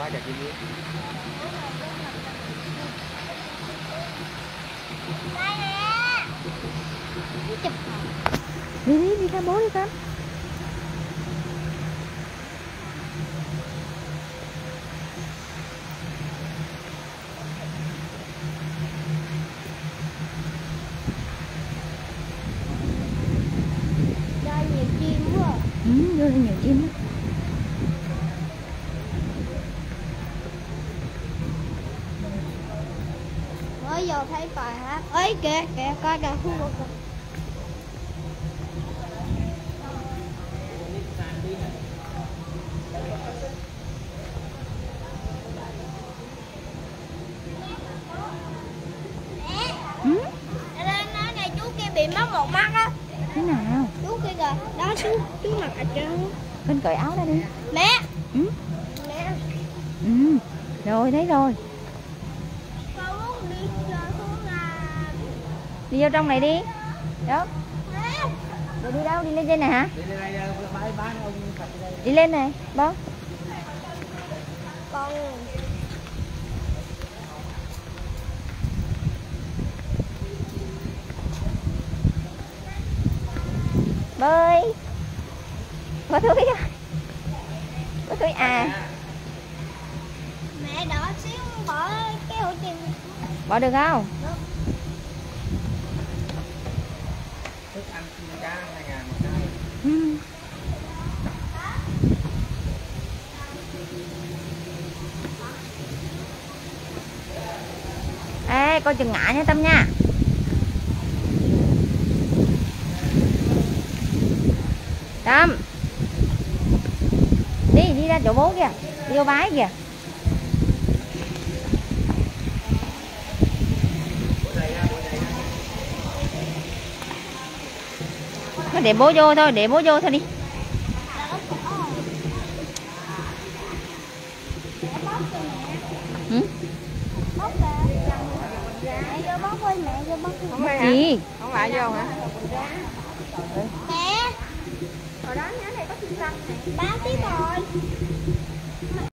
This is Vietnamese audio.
quá trời chim yến đây nè chụp đi đi đi theo bố đi con đây nhiều chim quá. Ừ, vô nhiều chim lắm mới vô thấy bài hát ấy kìa kìa coi kìa khu vực kìa. ừ? Nói này chú kia bị mất một mắt á. Thế nào? Chú kia kìa đó chú chú mặc ở trơn cởi áo ra đi. Mẹ. Ừ? mẹ. Ừ rồi thấy rồi đi vô trong này đi. Mẹ rồi đi đâu? Đi lên trên này hả? Đi lên này bố con. Bơi. Có túi à có túi à. Mẹ đỡ xíu bỏ cái hũ chim bỏ được không? Thức ăn chim cá hai ngàn một ừ. Ê, coi chừng ngã nha Tâm nha. Tâm. Đi, đi ra chỗ bố kìa. Đi vô bái kìa. Để bố vô thôi, để bố vô thôi đi. Ừ? Gì? không lại vô hả? Mẹ. Hồi đó nhớ này có chim xanh này. Ba tiếng rồi